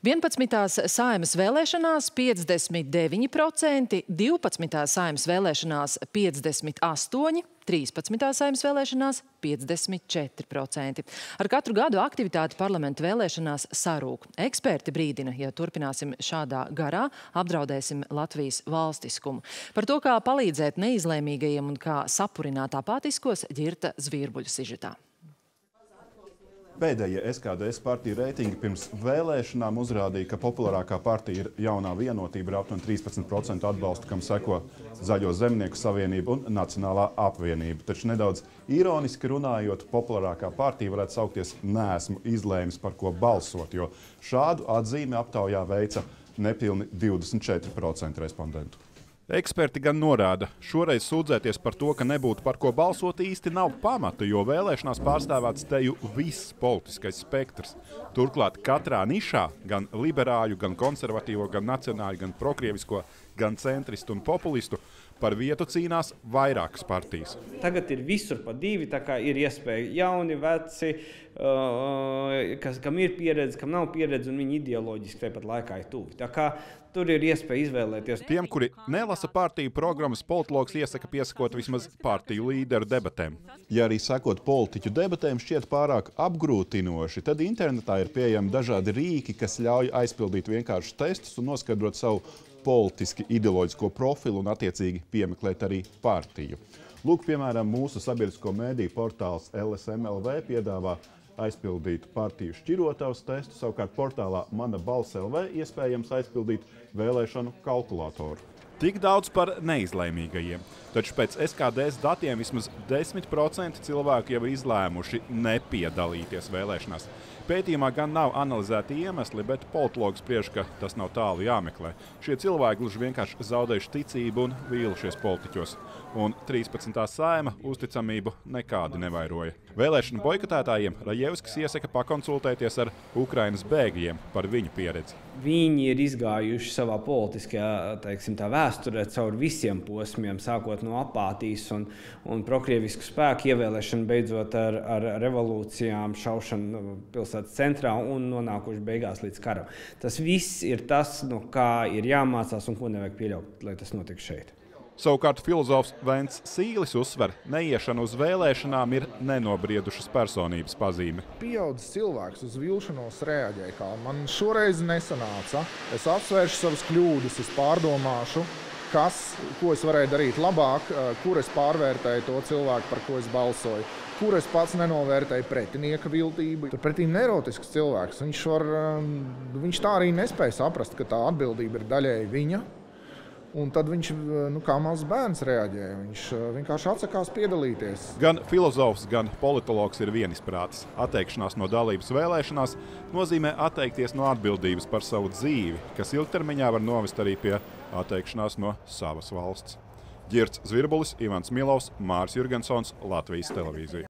11. saimas vēlēšanās 59%, 12. saimas vēlēšanās 58%, 13. saimas vēlēšanās 54%. Ar katru gadu aktivitāti parlamentu vēlēšanās sarūk. Eksperti brīdina, ja turpināsim šādā garā, apdraudēsim Latvijas valstiskumu. Par to, kā palīdzēt neizlēmīgajiem un kā sapurināt apātiskos, ģirta Zvirbuļu sižetā. Pēdējie SKDS partiju reitingi pirms vēlēšanām uzrādīja, ka populārākā partija ir jaunā vienotība ar aptuveni 13% atbalstu, kam seko Zaļo zemnieku savienība un Nacionālā apvienība. Taču nedaudz ironiski runājot, populārākā partija varētu saukties Nesmu izlēmis par ko balsot, jo šādu atzīmi aptaujā veica nepilni 24% respondentu. Eksperti gan norāda, šoreiz sūdzēties par to, ka nebūtu par ko balsot īsti nav pamata, jo vēlēšanās pārstāvēts teju viss politiskais spektrs. Turklāt katrā nišā, gan liberāļu, gan konservatīvo, gan nacionāļu, gan prokrievisko, gan centristu un populistu, par vietu cīnās vairākas partijas. Tagad ir visur pa divi, tā kā ir iespēja jauni, veci, uh, kas, kam ir pieredze, kam nav pieredze, un viņi ideoloģiski tāpat laikā ir tuvi. Tā kā tur ir iespēja izvēlēties. Tiem, kuri nelasa partiju programmas, politologs iesaka piesakot vismaz partiju līderu debatēm. Ja arī sakot politiķu debatēm šķiet pārāk apgrūtinoši, tad internetā ir pieejami dažādi rīki, kas ļauj aizpildīt vienkāršus testus un noskaidrot savu politiski ideoloģisko profilu un attiecīgi piemeklēt arī partiju. Lūk, piemēram, mūsu sabiedrisko mēdīju portāls LSMLV piedāvā aizpildīt partiju šķirotavas testu, savukārt portālā Mana balss LV iespējams aizpildīt vēlēšanu kalkulātoru. Tik daudz par neizlēmīgajiem. Taču pēc SKDS datiem vismaz 10% cilvēku jau ir izlēmuši nepiedalīties vēlēšanās. Pētījumā gan nav analizēti iemesli, bet politologs spriež, ka tas nav tālu jāmeklē. Šie cilvēki gluži vienkārši zaudējuši ticību un vīlušies politiķos. Un 13. saima uzticamību nekādi nevairoja. Vēlēšanu boikotētājiem Rajevskis iesaka pakonsultēties ar Ukrainas bēgļiem par viņu pieredzi. Viņi ir izgājuši savā politiskajā teiksim, vēsturē cauri visiem posmiem, sākot no apātijas un, un prokrievisku spēku ievēlēšanu, beidzot ar, ar revolūcijām, šaušanu pilsētas centrā un nonākuši beigās līdz karam. Tas viss ir tas, no kā ir jāmācās un ko nevajag pieļaut, lai tas notiktu šeit. Savukārt filozofs Vents Sīlis uzsver, neiešana uz vēlēšanām ir nenobriedušas personības pazīme. Pieaudzis cilvēks uz vilšanos reaģē, kā man šoreiz nesanāca. Es apsvēršu savas kļūdas, es pārdomāšu, kas, ko es varēju darīt labāk, kur es pārvērtēju to cilvēku, par ko es balsoju. Kur es pats nenovērtēju pretinieka viltību. Turpretī nerotisks cilvēks. Viņš, var, viņš tā arī nespēja saprast, ka tā atbildība ir daļēji viņa. Un tad viņš, nu, kā mazs bērns, reaģēja. Viņš vienkārši atsakās piedalīties. Gan filozofs, gan politologs ir vienisprātis. Atteikšanās no dalības vēlēšanās nozīmē atteikties no atbildības par savu dzīvi, kas ilgtermiņā var novest arī pie atteikšanās no savas valsts. Girts Zvirbulis, Ivans Milovs, Mārs Jurgensons, Latvijas televīzija.